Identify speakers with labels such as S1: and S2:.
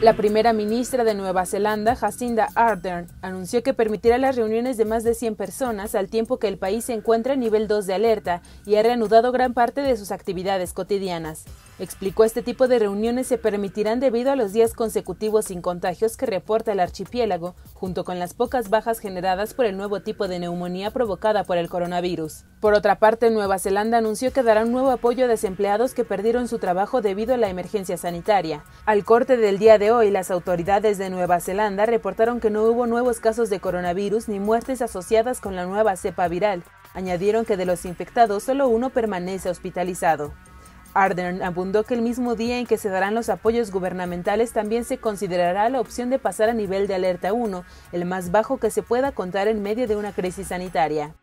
S1: La primera ministra de Nueva Zelanda, Jacinda Ardern, anunció que permitirá las reuniones de más de 100 personas al tiempo que el país se encuentra en nivel 2 de alerta y ha reanudado gran parte de sus actividades cotidianas. Explicó este tipo de reuniones se permitirán debido a los días consecutivos sin contagios que reporta el archipiélago, junto con las pocas bajas generadas por el nuevo tipo de neumonía provocada por el coronavirus. Por otra parte, Nueva Zelanda anunció que dará un nuevo apoyo a desempleados que perdieron su trabajo debido a la emergencia sanitaria. Al corte del día de hoy, las autoridades de Nueva Zelanda reportaron que no hubo nuevos casos de coronavirus ni muertes asociadas con la nueva cepa viral. Añadieron que de los infectados solo uno permanece hospitalizado. Ardern abundó que el mismo día en que se darán los apoyos gubernamentales también se considerará la opción de pasar a nivel de alerta 1, el más bajo que se pueda contar en medio de una crisis sanitaria.